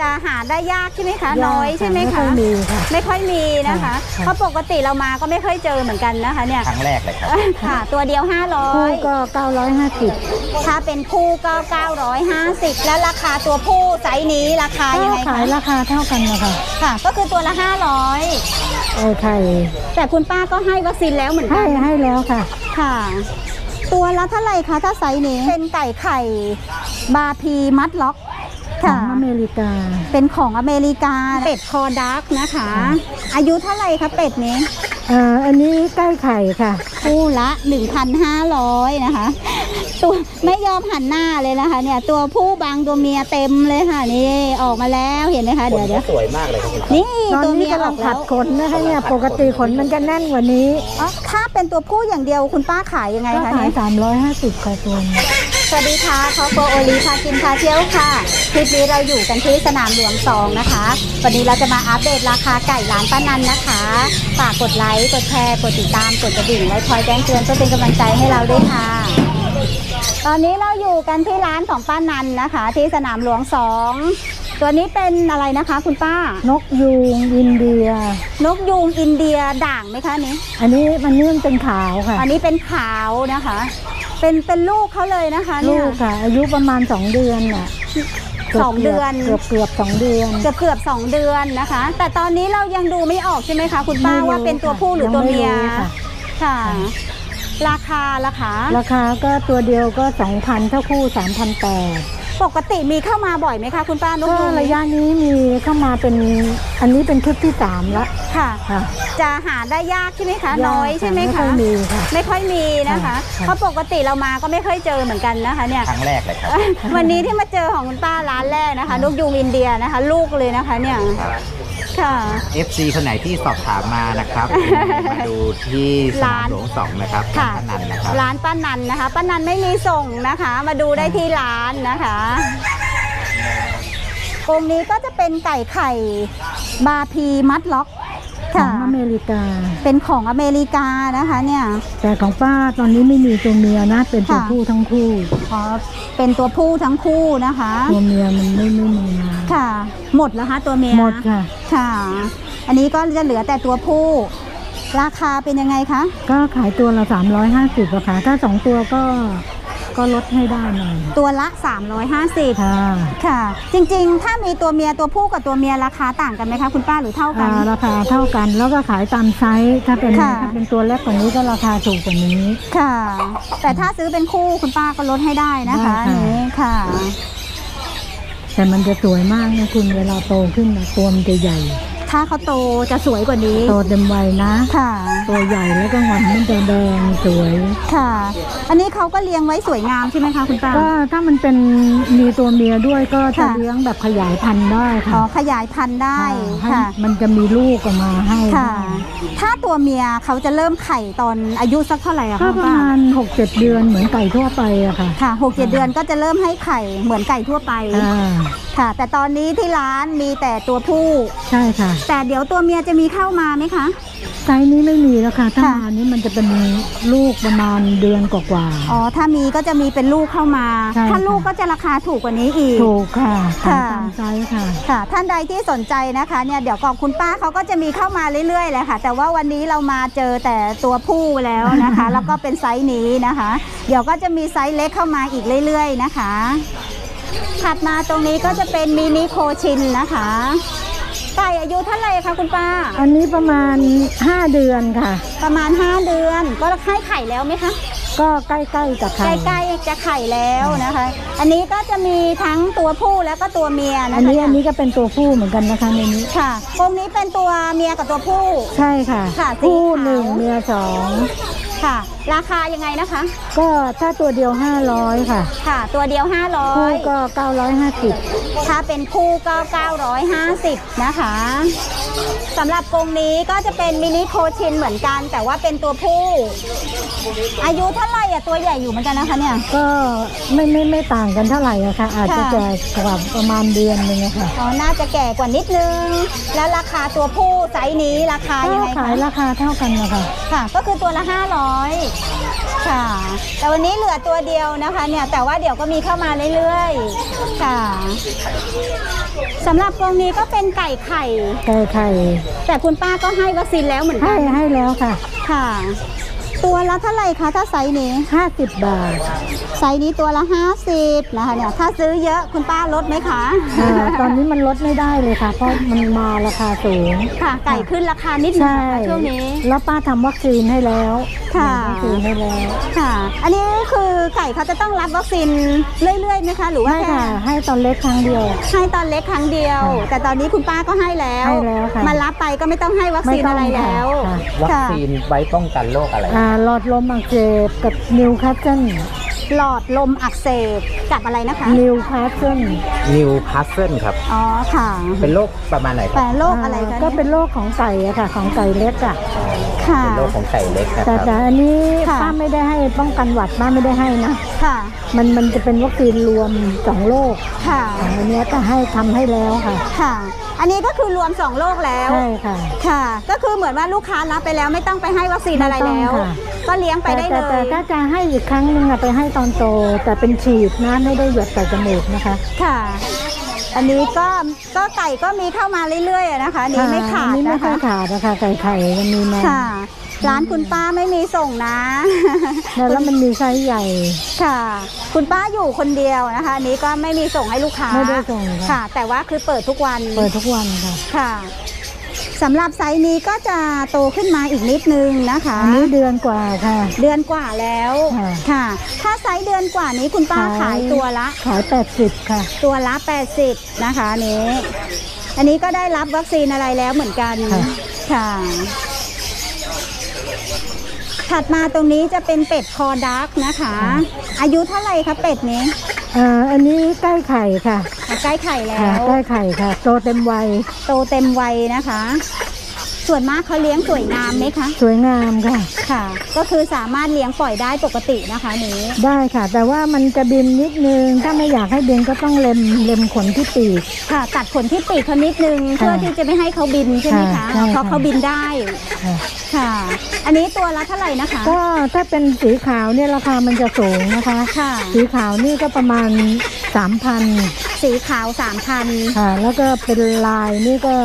จะหาได้ยากใช่ไหมคะน้อยากใช่ไหมไม่ค่คะอยมีค่ะไม่ค่อยมีนะคะค่ะ เพราะปกติเรามาก็ไม่ค่อยเจอเหมือนกันนะคะเนี่ยครั้งแรกเลยครับ ค่ะ ตัวเดียว คู่ก็ 950 500ถ้าเป็นคู่ก็ 950 แล้วราคาตัวผู้ไซส์นี้ราคาก็ยังไงขายคะราคาเท่ากันนะคะค่ะ ก็คือตัวละโอไทย500แต่คุณป้าก็ให้วัคซีนแล้วเหมือนกัให้นให้แล้วค่ะ ค่ะ ตัวละเท่าไหร่คะถ้าไซส์นี้ เป็นไก่ไข่บาพีมัดล็อก ขอค่ะงอเมริกา เป็นของอเมริกาเป็ดคอดักนะคะ อายุเท่าไหร่คะเป็ดนี้ เอ่ออันนี้ใกล้ไข่ค่ะ คู่ละ 1,500 นะคะ ตัวไม่ยอมหันหน้าเลยนะคะ เนี่ย ตัวผู้บางตัวเมียเต็มเลยค่ะ นี่ออกมาแล้วเห็นไหมคะเดี๋ยวเดี๋ยวสวยมากเลยครับคุณนี่ตอนตัวนี้เมียกำอลัองกแล้ผัดวขนนะคะเนี่ยปกติขนมันจะแน่นกว่านี้อ๋อถ้าเป็นตัวผู้อย่างเดียวคุณป้าขายยังไงก็คะขายเนี่ย350ค่ะตัวนี้ สวัสดีค่ะคอโฟโอลีพากินพาเที่ยวค่ะ คลิปนี้เราอยู่กันที่สนามหลวงสองนะคะ วันนี้เราจะมาอัปเดตราคาไก่ร้านป้านันนะคะ ฝากกดไลค์ กดแชร์ กดติดตาม กดกระดิ่ง ไว้คอยแจ้งเตือนเพื่อเป็นกำลังใจให้เราด้วยค่ะ ตอนนี้เราอยู่กันที่ร้านของป้านันนะคะ ที่สนามหลวงสอง ตัวนี้เป็นอะไรนะคะ คุณป้า นกยูงอินเดีย นกยูงอินเดียด่างไหมคะอันนี้ อันนี้มันนี่มันเป็นขาวค่ะ อันนี้เป็นขาวนะคะ เป็นเป็นลูกเขาเลยนะคะลูเนี่ยกค่ะ อายุประมาณ2เดือนน่ะสองเดือนเกือบเกือบสองเดือน เกือบเกือบสองเดือนนะคะ แต่ตอนนี้เรายังดูไม่ออกใช่ไหมคะคุณป้าไม่รู้ว่าเป็นตัวผู้หรือตัวเมียยังไม่รู้ค่ะ ค่ะ ราคาราคาราคาก็ตัวเดียวก็2,000เท่าคู่3,800ป กติมีเข้ามาบ่อยไหมคะคุณป้านกก็ยูงระยะนี้มีเข้ามาเป็นอันนี้เป็นชุดที่3ละค่ะ ค่ะ จะหาได้ยากใช่ไหมคะยากน้อยใช่ไหมค่ะคะไม่ค่อยมีค่ะไม่ค่อยมีนะคะ ค่ะ เพราะปกติเรามาก็ไม่ค่อยเจอเหมือนกันนะคะเนี่ย ครั้งแรกเลยครับ วันนี้ที่มาเจอของคุณป้าร้านแรกนะคะนกยูงอินเดียนะคะ ลูกเลยนะคะเนี่ย ค่ะ FC คนไหนที่สอบถามมานะครับ มาดูที่สนามหลวงสองนะครับค่ะพนันนะครับ ร้านป้านันนะคะป้านันไม่มีส่งนะคะ มาดูได้ที่ร้านนะคะกรงนี้ก็จะเป็นไก่ไข่บาพีมัดล็อก ขอค่ะงอเมริกา เป็นของอเมริกานะคะเนี่ย แต่ของป้าตอนนี้ไม่มีตัวเมียนะ เป็นตัวค่ะ ผู้ทั้งคู่ขอเป็นตัวผู้ทั้งคู่นะคะ ตัวเมียมันไม่ไม่มีมาค่ะ หมดแล้วคะตัวเมียหมดค่ะ ค่ะ อันนี้ก็จะเหลือแต่ตัวผู้ ราคาเป็นยังไงคะ ก็ขายตัวละ350ราคาถ้าสองตัวก็ ก็ลดให้ได้หน่อยตัวละ 350 ค่ะค่ะ จริงๆ ถ้ามีตัวเมียตัวผู้กับตัวเมียราคาต่างกันไหมคะคุณป้าหรือเท่ากัอ่านราคาเท่ากันแล้วก็ขายตามไซส์ถ้าเป็นค่ะถ้าเป็นตัวเล็กกว่านี้ก็ราคาถูกกว่านี้ค่ะ แต่ถ้าซื้อเป็นคู่คุณป้าก็ลดให้ได้นะคะได้อันค่ะนี้ค่ะแต่มันจะสวยมากนะคุณเวลาโตขึ้นนะตัวมันจะใหญ่ ถ้าเขาโตจะสวยกว่านี้ โตเต็มวัยนะ ค่ะ ตัวใหญ่แล้วก็งอนมันจะแดงสวย ค่ะ อันนี้เขาก็เลี้ยงไว้สวยงามใช่ไหมคะคุณป้า ก็ถ้ามันเป็นมีตัวเมียด้วยก็จะค่ะ เลี้ยงแบบขยายพันธุ์ได้ค่ะอ๋อขยายพันธุ์ได้ให้ค่ะ มันจะมีลูกออกมาให้ค่ะ ถ้าตัวเมียเขาจะเริ่มไข่ตอนอายุสักเท่าไหร่อะก็คะปคุณระป้า มาณหกเจ็ดเดือนเหมือนไก่ทั่วไปอะค่ะค่ะหกเจ็ดเดือนก็จะเริ่มให้ไข่เหมือนไก่ทั่วไป อ่าค่ะ แต่ตอนนี้ที่ร้านมีแต่ตัวผู้ ใช่ค่ะแต่เดี๋ยวตัวเมียจะมีเข้ามาไหมคะ ไซส์นี้ไม่มีแล้วค่ะ ถ้าค่ะ มานี้มันจะเป็นลูกประมาณเดือนกว่า อ๋อถ้ามีก็จะมีเป็นลูกเข้ามา ใช่ถ้าค่ะ ลูกก็จะราคาถูกกว่านี้อีก ๆถูกค่ะค่ะขายตามไซส์ค่ะ ค่ะท่านใดที่สนใจนะคะเนี่ยเดี๋ยวของคุณป้าเขาก็จะมีเข้ามาเรื่อยๆเลยค่ะ แต่ว่าวันนี้เรามาเจอแต่ตัวผู้แล้วนะคะ แล้วก็เป็นไซส์นี้นะคะ เดี๋ยวก็จะมีไซส์เล็กเข้ามาอีกเรื่อย ๆ นะคะ ถัดมาตรงนี้ก็จะเป็นมินิโคชินนะคะ ไก่อายุเท่าไหร่คะคุณป้า อันนี้ประมาณ 5 เดือนค่ะ ประมาณ 5 เดือน ก็ให้ไข่แล้วไหมคะ ก็ใกล้ๆกับไข่ใกล้ๆจะไข่แล้วนะคะ อันนี้ก็จะมีทั้งตัวผู้แล้วก็ตัวเมียนะคะอันนี้เยอันนี้ก็เป็นตัวผู้เหมือนกันนะคะในนี้ค่ะกรงนี้เป็นตัวเมียกับตัวผู้ ใช่ค่ะ ค่ะสีผู้ขาวหนึ่งเมียสองค่ะ ราคายังไงนะคะ ก็ถ้าตัวเดียว 500 ค่ะ ค่ะ ตัวเดียว คู่ก็ 950 500ถ้าเป็นคู่ก็ 950 นะคะสำหรับกรงนี้ก็จะเป็นมินิโคชินเหมือนกัน แต่ว่าเป็นตัวผู้ อายุเท่าไหร่อะตัวใหญ่อยู่เหมือนกันนะคะเนี่ย ก็ไม่ไม่ไม่ต่างกันเท่าไหร่อะค่ะ อาจจะค่ะแก่กว่าประมาณเดือนหนึงอะค่ะอ๋อ น่าจะแก่กว่านิดนึง แล้วราคาตัวผู้ไซส์นี้ราคาก็ยังไงขายคะราคาเท่ากันนะคะค่ะ ก็คือตัวละค่ะน้อยค่ะ แต่วันนี้เหลือตัวเดียวนะคะเนี่ยแต่ว่าเดี๋ยวก็มีเข้ามาเรื่อยๆ ค่ะสำหรับกรงนี้ก็เป็นไก่ไข่ ไก่ไข่ แต่คุณป้าก็ให้วัคซีนแล้วเหมือนกัให้นให้แล้วค่ะ ค่ะ ตัวละเท่าไหร่คะถ้าไซส์นี้ 50 บาท ไซส์นี้ตัวละ 50นะคะเนี่ยถ้าซื้อเยอะคุณป้าลดไหมคะอ่าตอนนี้มันลดไม่ได้เลยค่ะ เพราะมันมาราคาสูง ค่ะไก่ขึ้นราคานิดนึงใช่นะคะช่วงนี้ แล้วป้าทำวัคซีนให้แล้วค่ะ ทำวัคซีนให้แล้ว ค่ะ อันนี้คือไก่เขาจะต้องรับวัคซีนเรื่อยๆไหมคะ หรือว่าไม่แค่ค่ะ ให้ตอนเล็กครั้งเดียว ให้ตอนเล็กครั้งเดียว ค่ะแต่ตอนนี้คุณป้าก็ให้แล้วให้แล้วค่ะมารับไปก็ไม่ต้องให้วัคซีนไม่ต้องอะไรแล้วค่ะ ค่ะ วัคซีนไว้ป้องกันโรคอะไร อ่าหลอดลมอักเสบกับนิวคาสเซิลหลอดลมอักเสบกับอะไรนะคะ นิวคาสเซิลนิวพาสเซนครับ อ๋อค่ะ เป็นโรคประมาณไหนคแต่รับโรคอะไรคะก็เป็นโรคของไก่อะค่ะ ของไก่เล็กอะค่ะ เป็นโรคของไก่เล็กนะคแต่รับ แต่อันนี้ค่ะ ป้าไม่ได้ให้ป้องกันหวัดป้าไม่ได้ให้นะ ค่ะ มันมันจะเป็นวัคซีนรวมสองโรคค่ะของอันเนี้ยแต่ให้ทำให้แล้วค่ะ ค่ะ อันนี้ก็คือรวมสองโรคแล้ว ใช่ค่ะ ค่ะ ก็คือเหมือนว่าลูกค้ารับไปแล้วไม่ต้องไปให้วัคซีนอะไรไม่ต้องแล้ว ค่ะ ก็เลี้ยงไปได้เลแต่แต่ย แต่ถ้าจะให้อีกครั้งหนึ่งอะไปให้ตอนโต แต่เป็นฉีดนะไม่ได้หยดใส่จมูกนะคะ ค่ะ อันนี้ก็ก็ไก่ก็มีเข้ามาเรื่อยๆอะนะคะอันนี้ไม่ขาดอันนี้ไม่นะค่อคะ ยขาดนะคะไก่ไข่ยังมีมาค่ะ ร้านคุณป้าไม่มีส่งนะ แล้วมันมีไซส์ใหญ่ ค่ะ คุณป้าอยู่คนเดียวนะคะอันนี้ก็ไม่มีส่งให้ลูกค้าไม่ได้ส่งค่ะค่ะ แต่ว่าคือเปิดทุกวัน เปิดทุกวันค่ะ ค่ะสำหรับไซส์นี้ก็จะโตขึ้นมาอีกนิดนึงนะคะ อันนี้เดือนกว่าค่ะ เดือนกว่าแล้วค่ะค่ะถ้าไซส์เดือนกว่านี้คุณป้าขายตัวละ ขาย 80 ค่ะ ตัวละ 80 นะคะอันนี้ อันนี้ก็ได้รับวัคซีนอะไรแล้วเหมือนกันค่ะค่ะ ถัดมาตรงนี้จะเป็นเป็ดคอดักนะคะ อายุเท่าไหร่คะเป็ดนี้อ่าอันนี้ใกล้ไข่ค่ะอะใกล้ไข่แล้ค่ะว ใกล้ไข่ค่ะ โตเต็มวัย โตเต็มวัยนะคะ ส่วนมากเขาเลี้ยงสวยงามไหมคะ สวยงามค่ะ ค่ะ ก็คือสามารถเลี้ยงปล่อยได้ปกตินะคะนี้ได้ค่ะ แต่ว่ามันจะบินนิดนึง ถ้าไม่อยากให้บินก็ต้องเล็มเล็มขนที่ปีก ค่ะ ตัดขนที่ปีกเขานิดนึงเพื่อที่จะไม่ให้เขาบินใช่ไหมคะค่ะใช่เพราะเขาบินได้ค่ะค่ะ อันนี้ตัวละเท่าไหร่นะคะ ก็ถ้าเป็นสีขาวเนี่ยราคามันจะสูงนะคะ ค่ะ สีขาวนี่ก็ประมาณ 3,000 สีขาวสามพัน ค่ะแล้วก็เป็นลายนี่ก็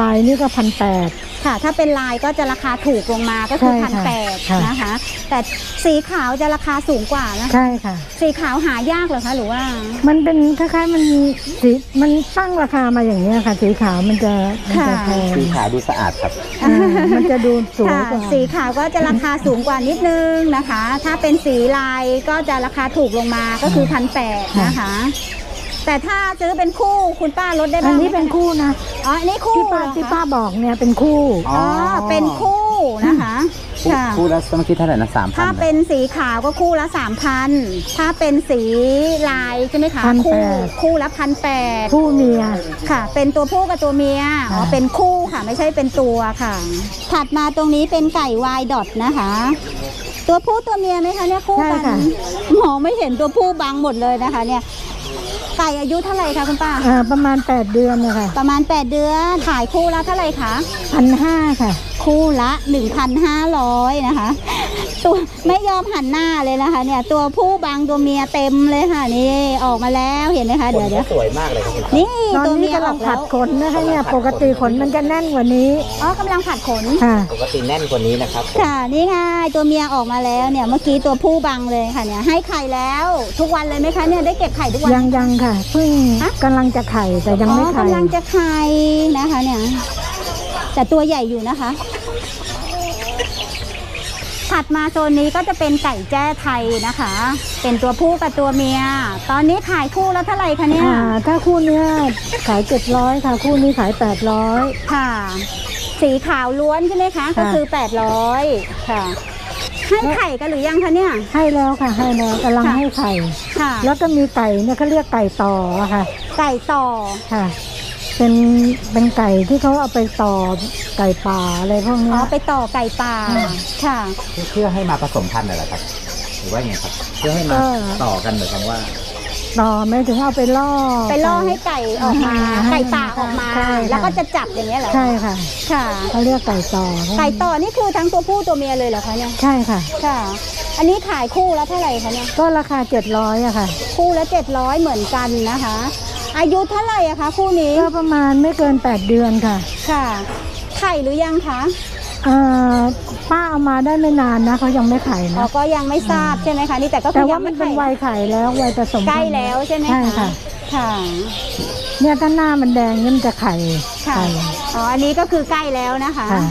ลายนี่ก็พันแปด ค่ะ ถ้าเป็นลายก็จะราคาถูกลงมาก็คือใช่พันค่ะแปดค่ะ นะคะ แต่สีขาวจะราคาสูงกว่านะคะ ใช่ค่ะ สีขาวหายากเหรอคะหรือว่า มันเป็นคล้ายๆมันสีมันตั้งราคามาอย่างนี้ยค่ะ สีขาวมันจะมันจะค่ะแพงสีขาวดูสะอาดครับ อ่ามันจะดูสูงค่ะกว่า สีขาวก็จะราคาสูงกว่านิดนึงนะคะ ถ้าเป็นสีลายก็จะราคาถูกลงมาก็คือพันแปดนะคะ แต่ถ้าซื้อเป็นคู่คุณป้าลดได้อับ้างนไหมนี้เป็นคู่นะอ๋ออันนี้คู่ที่ป้าเหรอคะที่ป้าบอกเนี่ยเป็นคู่ อ๋อเป็นคู่นะคะคู่ค่ะ คู่ละต้องคิดเท่าไหร่นะสามพันถ้าเป็นสีขาวก็คู่ละ3,000ถ้าเป็นสีลายใช่ไหมคะ 1,800 คู่คู่ละพันแปดคู่เมีย ค่ะ เป็นตัวผู้กับตัวเมียอ๋อค่ะ เป็นคู่ค่ะ ไม่ใช่เป็นตัวค่ะ ถัดมาตรงนี้เป็นไก่วายดอทนะคะ ตัวผู้ตัวเมียไหมคะเนี่ยคู่กันมองไม่เห็นตัวผู้บังหมดเลยนะคะ เนี่ย ไก่อายุเท่าไหร่คะคุณป้า อ่าประมาณ 8 เดือนนะคะประมาณ 8 เดือนขายคู่ละเท่าไหร่คะ พันห้าค่ะ คู่ละ 1,500นะคะ ตัวไม่ยอมหันหน้าเลยนะคะ เนี่ย ตัวผู้บางตัวเมียเต็มเลยค่ะ นี่ออกมาแล้วเห็นไหมคะเดี๋ยวเดี๋ยวสวยมากเลยครับคุณนี่ตอนตัวนี้เมียกำอลัองกผัแล้ดวขนนะคะเนี่ยปกติขนมันจะแน่นกว่านี้อ๋อกำลังผัดขน ค่ะปกติแน่นกว่านี้นะครับค่ะนี่ไงตัวเมียออกมาแล้วเนี่ยเมื่อกี้ตัวผู้บังเลยค่ะเนี่ยให้ไข่แล้ว ทุกวันเลยไหมคะเนี่ยได้เก็บไข่ทุกวันยังยังค่ะเพิ่งฮะกำลังจะไข่แต่ยังอ๋อไม่ไข่กำลังจะไข่นะคะเนี่ยแต่ตัวใหญ่อยู่นะคะ ถัดมาโซนนี้ก็จะเป็นไก่แจ้ไทยนะคะ เป็นตัวผู้กับตัวเมีย ตอนนี้ขายคู่แล้วเท่าไหร่คะเนี่ย อ่าถ้าคู่เนี้ยขายเจ็ดร้อยค่ะ คู่นี้ขายแปดร้อย ค่ะ สีขาวล้วนใช่ไหมคะ ก็คือ 800 ค่ะ ให้ไข่กันหรือยังคะเนี่ย ให้แล้วค่ะ ให้แล้วกำลังค่ะ ให้ไข่ ค่ะ แล้วก็มีไก่เนี่ยเขาเรียกไก่ต่ออะค่ะ ไก่ต่อ ค่ะ เป็นเป็นไก่ที่เขาเอาไปต่อไก่ป่าอะไรพวกอ๋เนี้อย ไปต่อไก่ป่าอืม ค่ะ เพื่อให้มาผสมพันธุ์เหรอครับ หรือว่าไงครับ เพื่อให้มาก็ต่อกันหรือคำว่า ต่อไม่ถึงเอาไปล่อ ไปล่อให้ไก่ออกมาให้ไก่ป่าออกมา ใช่ค่ะ แล้วก็จะจับอย่างเงี้ยเหรอใช่ค่ะค่ะ เขาเรียกไก่ต่อไก่ต่อนี่คือทั้งตัวผู้ตัวเมียเลยเหรอคะเนี่ย ใช่ค่ะ ค่ะ อันนี้ขายคู่แล้วเท่าไหร่คะเนี่ย ก็ราคาเจ็ดร้อยอะค่ะ คู่ละเจ็ดร้อยเหมือนกันนะคะ อายุเท่าไหร่อะคะคู่นี้ ก็ประมาณไม่เกินแปดเดือนค่ะค่ะ ไข่หรือยังคะอ่าป้าเอามาได้ไม่นานนะเขายังไม่ไข่อ๋อนะก็ยังไม่ทราบใช่ไหมคะนี่แต่ก็คืแต่อยัว่างมัไม่นเป็นไข่วัยไข่แล้ววัยผสมใกล้แล้วใช่ไหมใช่คะค่ะ ค่ะเนี่ยถ้าหน้ามันแดงเนี่ยมันจะไข่ค่ะไข่ อ๋ออันนี้ก็คือใกล้แล้วนะคะ ค่ะ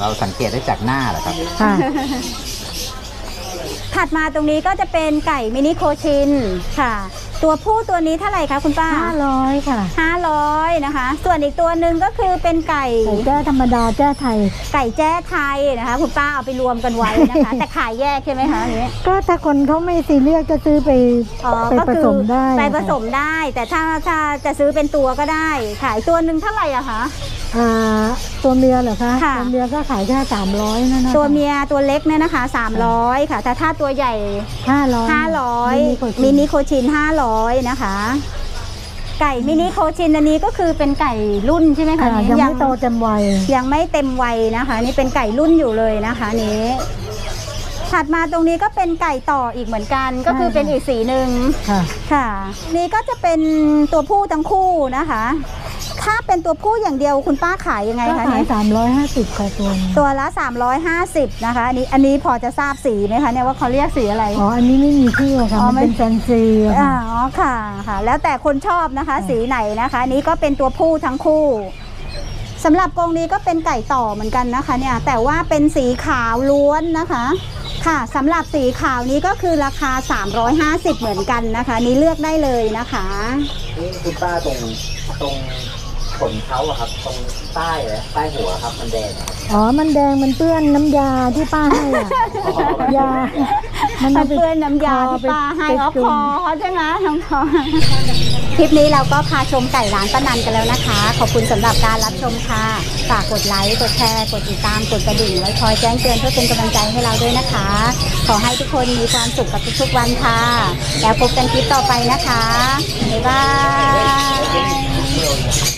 เราสังเกตได้จากหน้าเหรอครับ ค่ะ ถัดมาตรงนี้ก็จะเป็นไก่มินิโคชินค่ะ ตัวผู้ตัวนี้เท่าไหร่คะคุณป้าห้าร้อยค่ะ 500นะคะ ส่วนอีกตัวหนึ่งก็คือเป็นไก่ไก่แจ้ธรรมดาแจ้ไทย ไก่แจ้ไทยนะคะ คุณป้าเอาไปรวมกันไว้นะคะ แต่ขายแยกใช่ไหมคะอันนี้ก็ถ้าคนเขาไม่ซีเรียสก็ซื้อไปอ๋อไปก็ผคือสมได้ไปผสมได้ แต่ถ้าถ้าจะซื้อเป็นตัวก็ได้ ขายตัวหนึ่งเท่าไหร่อะคะ อ่าตัวเมียเหรอคะค่ะ ตัวเมียก็ขายแค่สามร้อยนั่นนะตัวเมียตัวเล็กเนี่ยนะคะ 300 ค่ะถ้าถ้าตัวใหญ่ ห้าร้อย500 มินิโคชิน 500 นะคะ ไก่มินิโคชินอันนี้ก็คือเป็นไก่รุ่นใช่ไหมคะค่ะนี่ยังไม่โตเต็มวัยยังไม่เต็มวัยนะคะ นี่เป็นไก่รุ่นอยู่เลยนะคะนี้ ถัดมาตรงนี้ก็เป็นไก่ต่ออีกเหมือนกันก็คือเป็นอีกสีหนึ่ง ค่ะ ค่ะ นี่ก็จะเป็นตัวผู้ทั้งคู่นะคะ ถ้าเป็นตัวผู้อย่างเดียวคุณป้าขายยังไงก็คะขายเนี่ยสามร้อยห้าสิบค่ะตัวนี้ตัวละ 350 นะคะ อันนี้อันนี้พอจะทราบสีไหมคะเนี่ยว่าเขาเรียกสีอะไร อ๋อ อันนี้ไม่มีชื่อค่ะอ๋อมันไม่ เป็นแฟนซีอะอ๋ค่ะ อค่ะค่ะ แล้วแต่คนชอบนะคะค่ะสีไหนนะคะอันนี้ก็เป็นตัวผู้ทั้งคู่สำหรับกรงนี้ก็เป็นไก่ต่อเหมือนกันนะคะ เนี่ย แต่ว่าเป็นสีขาวล้วนนะคะ ค่ะสำหรับสีขาวนี้ก็คือราคา 350 เหมือนกันนะคะนี้เลือกได้เลยนะคะ นี่คุณป้าตรงตรง ขนเขาอะครับตรงใต้เลยใต้หัวครับมันแดงอ๋อ มันแดงมันเปื้อนน้ำยาที่ป้าให้อะยา มันมัเอานไป เปื้อนน้ำยาคอที่ป้าให้ไปอ๋อจุ่คมอเขาใช่ไหมน้องคอคลิปนี้เราก็พาชมไก่ร้านป้านันกันแล้วนะคะ ขอบคุณสำหรับการรับชมค่ะ ฝากกดไลค์ กดแชร์ กดติดตาม กดกระดิ่ง ไว้คอยแจ้งเตือนเพื่อเป็นกำลังใจให้เราด้วยนะคะ ขอให้ทุกคนมีความสุขกับทุกๆวันค่ะ แล้วพบกันคลิปต่อไปนะคะ บ๊ายบาย